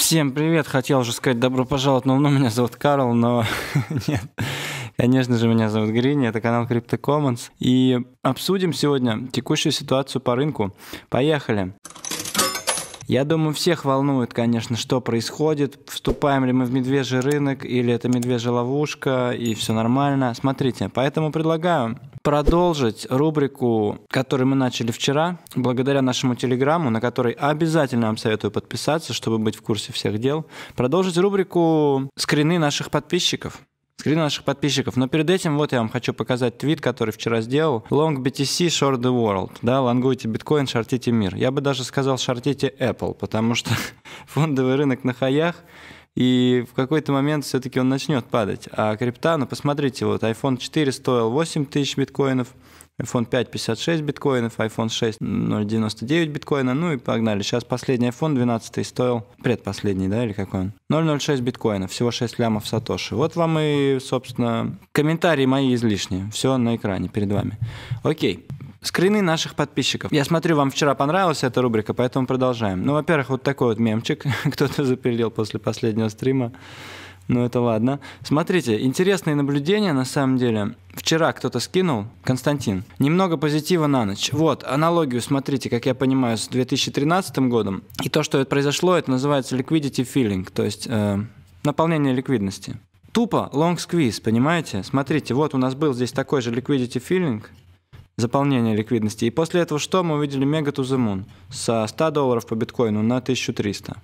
Всем привет! Хотел уже сказать добро пожаловать на Луну. Меня зовут Карл, но нет. Конечно же, меня зовут Грини, это канал Crypto Commons. И обсудим сегодня текущую ситуацию по рынку. Поехали! Я думаю, всех волнует, конечно, что происходит, вступаем ли мы в медвежий рынок или это медвежья ловушка и все нормально. Смотрите, поэтому предлагаю продолжить рубрику, которую мы начали вчера, благодаря нашему телеграмму, на который обязательно вам советую подписаться, чтобы быть в курсе всех дел. Продолжить рубрику «Скрины наших подписчиков» скрины наших подписчиков. Но перед этим вот я вам хочу показать твит, который вчера сделал. Long BTC, short the world. Да, лонгуйте биткоин, шортите мир. Я бы даже сказал, шортите Apple, потому что фондовый рынок на хаях, и в какой-то момент все-таки он начнет падать. А крипта, ну посмотрите, вот iPhone 4 стоил 8 тысяч биткоинов, iPhone 5 56 биткоинов, iPhone 6 0,99 биткоина, ну и погнали. Сейчас последний iPhone 12 стоил, предпоследний, да, или какой он? 0,06 биткоина, всего 6 лямов сатоши. Вот вам и, собственно, комментарии мои излишние. Все на экране перед вами. Окей. Скрины наших подписчиков. Я смотрю, вам вчера понравилась эта рубрика, поэтому продолжаем. Ну, во-первых, вот такой вот мемчик кто-то запилил после последнего стрима. Ну, это ладно. Смотрите, интересные наблюдения на самом деле. Вчера кто-то скинул, Константин, немного позитива на ночь. Вот, аналогию, смотрите, как я понимаю, с 2013 годом. И то, что это произошло, это называется liquidity feeling, то есть э, наполнение ликвидности. Тупо long squeeze, понимаете? Смотрите, вот у нас был здесь такой же liquidity feeling, заполнение ликвидности. И после этого что? Мы увидели мега to со 100 долларов по биткоину на 1300.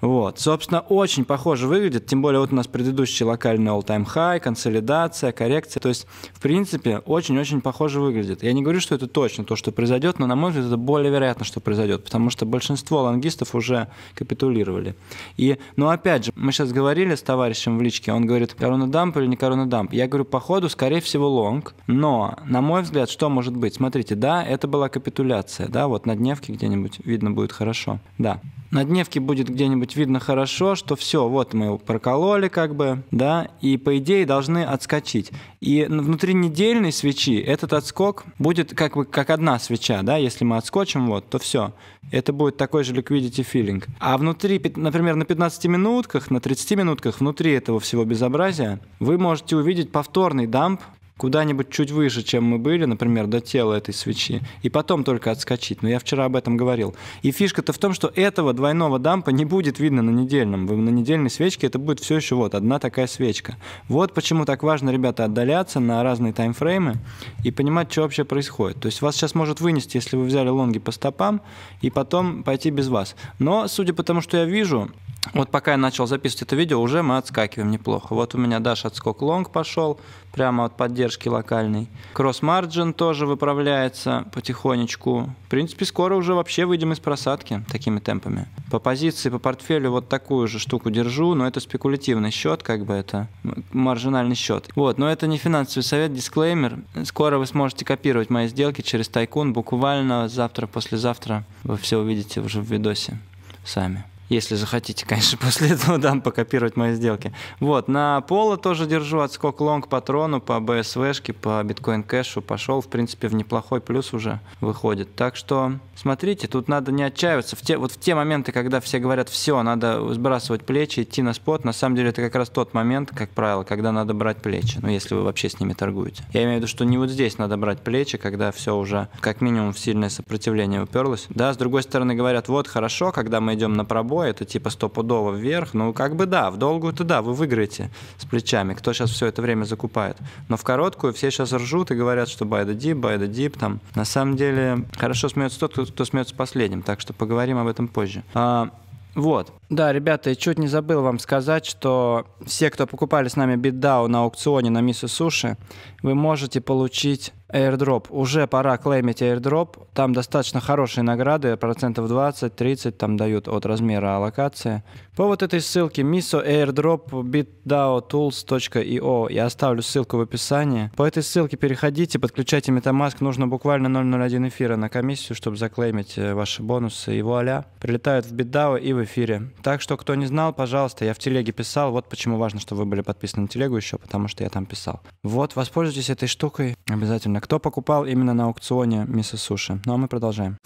Вот. Собственно, очень похоже выглядит, тем более вот у нас предыдущий локальный all-time high, консолидация, коррекция. То есть, в принципе, очень-очень похоже выглядит. Я не говорю, что это точно то, что произойдет, но, на мой взгляд, это более вероятно, что произойдет, потому что большинство лонгистов уже капитулировали. И, ну, опять же, мы сейчас говорили с товарищем в личке, он говорит, коронадамп или не коронадамп. Я говорю, по ходу, скорее всего, лонг, но, на мой взгляд, что может быть? Смотрите, да, это была капитуляция, да, вот на дневке где-нибудь видно будет хорошо, да на дневке будет где-нибудь видно хорошо, что все, вот мы его прокололи как бы, да, и по идее должны отскочить. И внутри недельной свечи этот отскок будет как бы как одна свеча, да, если мы отскочим вот, то все. Это будет такой же liquidity feeling. А внутри, например, на 15 минутках, на 30 минутках, внутри этого всего безобразия, вы можете увидеть повторный дамп куда-нибудь чуть выше, чем мы были, например, до тела этой свечи, и потом только отскочить. Но я вчера об этом говорил. И фишка-то в том, что этого двойного дампа не будет видно на недельном. На недельной свечке это будет все еще вот одна такая свечка. Вот почему так важно, ребята, отдаляться на разные таймфреймы и понимать, что вообще происходит. То есть вас сейчас может вынести, если вы взяли лонги по стопам, и потом пойти без вас. Но, судя по тому, что я вижу, вот пока я начал записывать это видео, уже мы отскакиваем неплохо. Вот у меня даже отскок лонг пошел, прямо от поддержки локальной. Cross-margin тоже выправляется потихонечку. В принципе, скоро уже вообще выйдем из просадки такими темпами. По позиции, по портфелю вот такую же штуку держу, но это спекулятивный счет, как бы это маржинальный счет. Вот, но это не финансовый совет, дисклеймер. Скоро вы сможете копировать мои сделки через Тайкун, буквально завтра, послезавтра вы все увидите уже в видосе сами. Если захотите, конечно, после этого дам покопировать мои сделки. Вот, на поло тоже держу отскок лонг по трону, по BSV-шке, по биткоин кэшу. Пошел, в принципе, в неплохой плюс уже выходит. Так что, смотрите, тут надо не отчаиваться. В те, вот в те моменты, когда все говорят, все, надо сбрасывать плечи, идти на спот, на самом деле это как раз тот момент, как правило, когда надо брать плечи. Ну, если вы вообще с ними торгуете. Я имею в виду, что не вот здесь надо брать плечи, когда все уже как минимум в сильное сопротивление уперлось. Да, с другой стороны говорят, вот хорошо, когда мы идем на пробой, собой, это типа стопудово вверх. Ну, как бы да, в долгую-то да, вы выиграете с плечами. Кто сейчас все это время закупает? Но в короткую все сейчас ржут и говорят, что buy the dip, buy the dip. Там. На самом деле, хорошо смеется тот, кто, кто смеется последним. Так что поговорим об этом позже. А, вот. Да, ребята, я чуть не забыл вам сказать, что все, кто покупали с нами BitDAO на аукционе на Мисо Суши, вы можете получить airdrop. Уже пора клеймить airdrop. Там достаточно хорошие награды, процентов 20-30 там дают от размера аллокации. По вот этой ссылке miso airdrop bitdaotools.io я оставлю ссылку в описании. По этой ссылке переходите, подключайте MetaMask. Нужно буквально 0.01 эфира на комиссию, чтобы заклеймить э, ваши бонусы. И вуаля, прилетают в BitDAO и в эфире. Так что, кто не знал, пожалуйста, я в телеге писал. Вот почему важно, чтобы вы были подписаны на телегу еще, потому что я там писал. Вот, воспользуйтесь этой штукой обязательно. Кто покупал именно на аукционе Мисс Суши? Ну а мы продолжаем.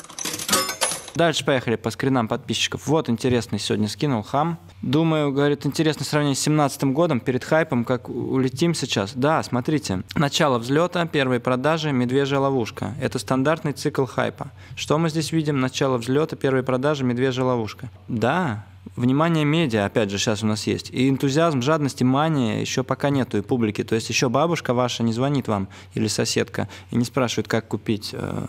Дальше поехали по скринам подписчиков. Вот интересный сегодня скинул хам. Думаю, говорит, интересно сравнение с 17 годом перед хайпом, как улетим сейчас. Да, смотрите. Начало взлета, первые продажи, медвежья ловушка. Это стандартный цикл хайпа. Что мы здесь видим? Начало взлета, первые продажи, медвежья ловушка. Да, Внимание медиа, опять же, сейчас у нас есть. И энтузиазм, жадность и мания еще пока нету и публики. То есть еще бабушка ваша не звонит вам или соседка и не спрашивает, как купить э,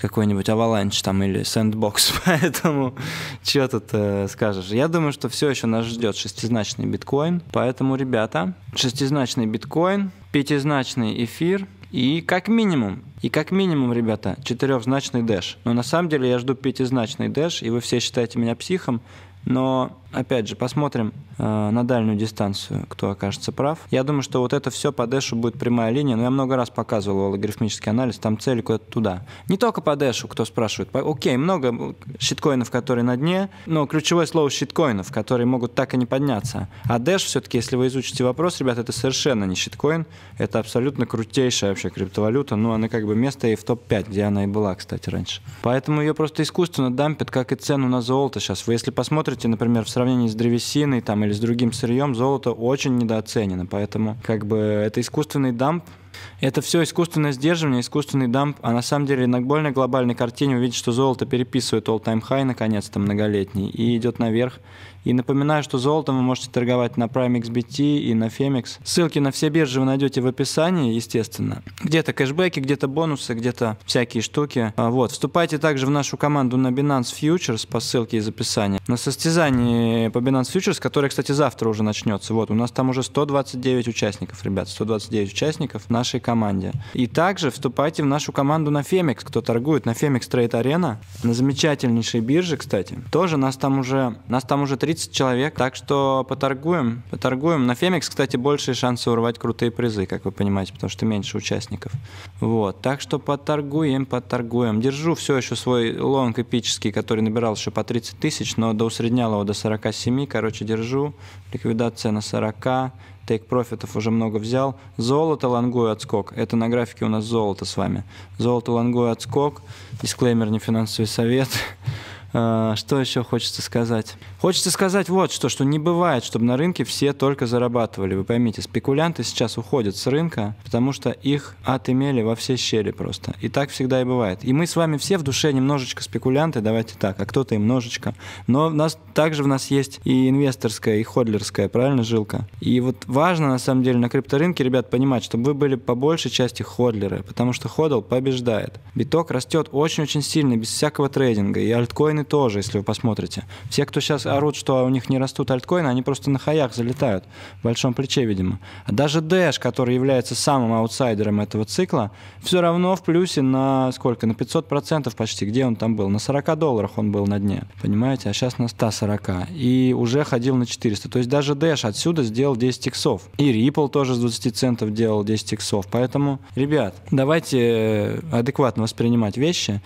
какой-нибудь Avalanche там или Sandbox. Поэтому что тут э, скажешь? Я думаю, что все еще нас ждет шестизначный биткоин. Поэтому, ребята, шестизначный биткоин, пятизначный эфир и как минимум и как минимум, ребята, четырехзначный дэш. Но на самом деле я жду пятизначный дэш, и вы все считаете меня психом, но, опять же, посмотрим э, на дальнюю дистанцию, кто окажется прав. Я думаю, что вот это все по дэшу будет прямая линия, но я много раз показывал логарифмический анализ, там цель куда-то туда. Не только по дэшу, кто спрашивает. По, окей, много щиткоинов, которые на дне, но ключевое слово щиткоинов, которые могут так и не подняться. А дэш все-таки, если вы изучите вопрос, ребята, это совершенно не щиткоин, это абсолютно крутейшая вообще криптовалюта, ну, она как бы место и в топ-5, где она и была, кстати, раньше. Поэтому ее просто искусственно дампят, как и цену на золото сейчас. Вы если посмотрите например, в сравнении с древесиной там, или с другим сырьем, золото очень недооценено. Поэтому как бы это искусственный дамп, это все искусственное сдерживание, искусственный дамп, а на самом деле на более глобальной картине вы видите, что золото переписывает all-time high наконец-то многолетний и идет наверх. И напоминаю, что золотом вы можете торговать на Prime XBT и на Femex. Ссылки на все биржи вы найдете в описании, естественно. Где-то кэшбэки, где-то бонусы, где-то всякие штуки. А, вот. Вступайте также в нашу команду на Binance Futures по ссылке из описания. На состязании по Binance Futures, которое, кстати, завтра уже начнется. Вот, у нас там уже 129 участников, ребят, 129 участников в нашей команде. И также вступайте в нашу команду на Femex, кто торгует на Femex Trade Arena, на замечательнейшей бирже, кстати. Тоже нас там уже, нас там уже 30 30 человек, так что поторгуем, поторгуем. На Фемикс, кстати, большие шансы урвать крутые призы, как вы понимаете, потому что меньше участников. Вот, так что поторгуем, поторгуем. Держу все еще свой лонг эпический, который набирал еще по 30 тысяч, но до усреднял его до 47, короче, держу. Ликвидация на 40, тейк профитов уже много взял. Золото, лонгую, отскок. Это на графике у нас золото с вами. Золото, лонгую, отскок. Дисклеймер, не финансовый совет. А, что еще хочется сказать? Хочется сказать вот что, что не бывает, чтобы на рынке все только зарабатывали. Вы поймите, спекулянты сейчас уходят с рынка, потому что их отымели во все щели просто. И так всегда и бывает. И мы с вами все в душе немножечко спекулянты, давайте так, а кто-то и немножечко. Но у нас также в нас есть и инвесторская, и ходлерская, правильно, жилка? И вот важно, на самом деле, на крипторынке, ребят, понимать, чтобы вы были по большей части ходлеры, потому что HODL побеждает. Биток растет очень-очень сильно, без всякого трейдинга, и альткоины тоже, если вы посмотрите. Все, кто сейчас орут, что у них не растут альткоины, они просто на хаях залетают, в большом плече, видимо. А даже Dash, который является самым аутсайдером этого цикла, все равно в плюсе на сколько? На 500% почти. Где он там был? На 40 долларах он был на дне, понимаете? А сейчас на 140. И уже ходил на 400. То есть даже Dash отсюда сделал 10 иксов. И Ripple тоже с 20 центов делал 10 иксов. Поэтому, ребят, давайте э, адекватно воспринимать вещи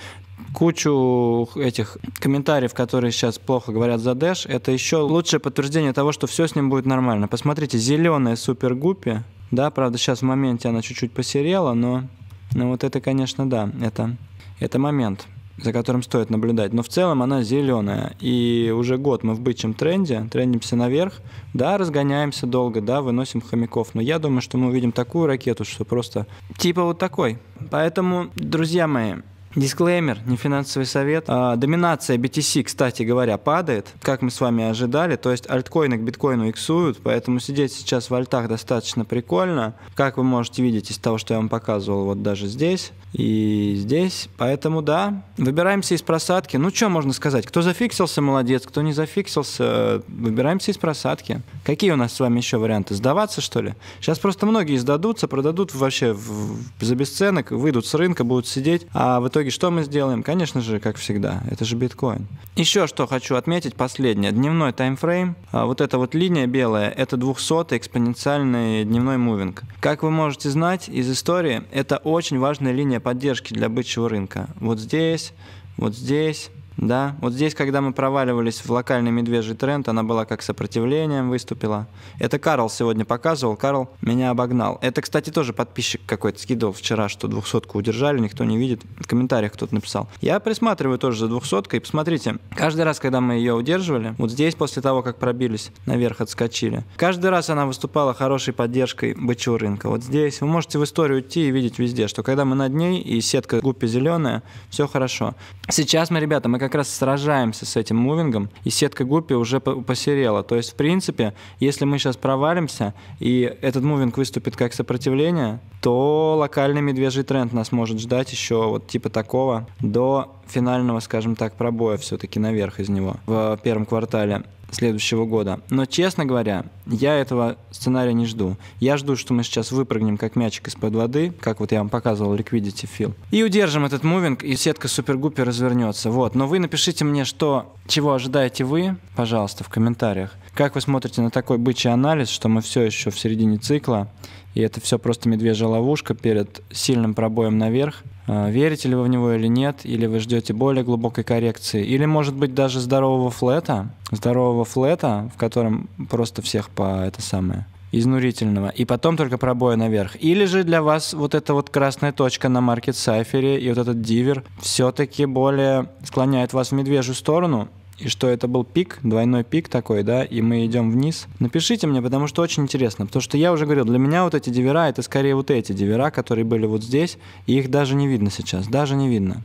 кучу этих комментариев, которые сейчас плохо говорят за Dash, это еще лучшее подтверждение того, что все с ним будет нормально. Посмотрите, зеленая супер гуппи, да, правда, сейчас в моменте она чуть-чуть посерела, но, но вот это, конечно, да, это, это момент за которым стоит наблюдать. Но в целом она зеленая. И уже год мы в бычьем тренде, трендимся наверх. Да, разгоняемся долго, да, выносим хомяков. Но я думаю, что мы увидим такую ракету, что просто типа вот такой. Поэтому, друзья мои, Дисклеймер, не финансовый совет. А, доминация BTC, кстати говоря, падает, как мы с вами ожидали. То есть альткоины к биткоину иксуют, поэтому сидеть сейчас в альтах достаточно прикольно. Как вы можете видеть из того, что я вам показывал вот даже здесь и здесь. Поэтому да, выбираемся из просадки. Ну, что можно сказать? Кто зафиксился, молодец. Кто не зафиксился, выбираемся из просадки. Какие у нас с вами еще варианты? Сдаваться, что ли? Сейчас просто многие сдадутся, продадут вообще в, за бесценок, выйдут с рынка, будут сидеть, а в итоге итоге что мы сделаем? Конечно же, как всегда, это же биткоин. Еще что хочу отметить, последнее. Дневной таймфрейм. А вот эта вот линия белая, это 200 экспоненциальный дневной мувинг. Как вы можете знать из истории, это очень важная линия поддержки для бычьего рынка. Вот здесь, вот здесь, Да, вот здесь, когда мы проваливались в локальный медвежий тренд, она была как сопротивлением выступила. Это Карл сегодня показывал, Карл меня обогнал. Это, кстати, тоже подписчик какой-то скидывал вчера, что двухсотку удержали, никто не видит. В комментариях кто-то написал. Я присматриваю тоже за двухсоткой. Посмотрите, каждый раз, когда мы ее удерживали, вот здесь после того, как пробились, наверх отскочили, каждый раз она выступала хорошей поддержкой бычьего рынка. Вот здесь вы можете в историю уйти и видеть везде, что когда мы над ней и сетка гуппи зеленая, все хорошо. Сейчас мы, ребята, мы как как раз сражаемся с этим мувингом, и сетка гуппи уже посерела. То есть, в принципе, если мы сейчас провалимся, и этот мувинг выступит как сопротивление, то локальный медвежий тренд нас может ждать еще вот типа такого до финального, скажем так, пробоя все-таки наверх из него в первом квартале следующего года. Но, честно говоря, я этого сценария не жду. Я жду, что мы сейчас выпрыгнем как мячик из-под воды, как вот я вам показывал Liquidity Fill, и удержим этот мувинг, и сетка супергуппи развернется. Вот. Но вы напишите мне, что, чего ожидаете вы, пожалуйста, в комментариях. Как вы смотрите на такой бычий анализ, что мы все еще в середине цикла, и это все просто медвежья ловушка перед сильным пробоем наверх. А, верите ли вы в него или нет, или вы ждете более глубокой коррекции, или, может быть, даже здорового флета, здорового флета, в котором просто всех по это самое изнурительного, и потом только пробоя наверх. Или же для вас вот эта вот красная точка на маркет сайфере и вот этот дивер все-таки более склоняет вас в медвежью сторону, и что это был пик, двойной пик такой, да, и мы идем вниз. Напишите мне, потому что очень интересно, потому что я уже говорил, для меня вот эти дивера, это скорее вот эти дивера, которые были вот здесь, и их даже не видно сейчас, даже не видно.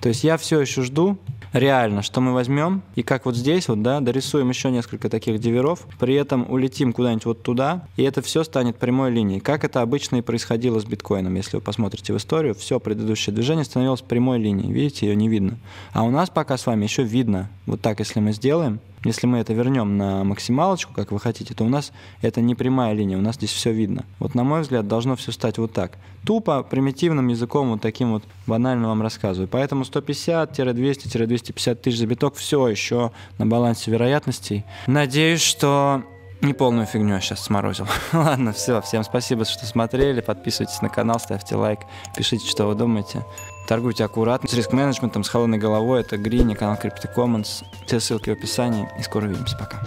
То есть я все еще жду, реально, что мы возьмем и как вот здесь вот, да, дорисуем еще несколько таких диверов, при этом улетим куда-нибудь вот туда, и это все станет прямой линией. Как это обычно и происходило с биткоином. Если вы посмотрите в историю, все предыдущее движение становилось прямой линией. Видите, ее не видно. А у нас пока с вами еще видно. Вот так, если мы сделаем, если мы это вернем на максималочку, как вы хотите, то у нас это не прямая линия, у нас здесь все видно. Вот на мой взгляд должно все стать вот так. Тупо, примитивным языком, вот таким вот банально вам рассказываю. Поэтому 150-200-250 тысяч за биток все еще на балансе вероятностей. Надеюсь, что не полную фигню я сейчас сморозил. Ладно, все. Всем спасибо, что смотрели. Подписывайтесь на канал, ставьте лайк, пишите, что вы думаете. Торгуйте аккуратно, с риск-менеджментом, с холодной головой. Это Грини, канал Crypto Commons. Все ссылки в описании. И скоро увидимся. Пока.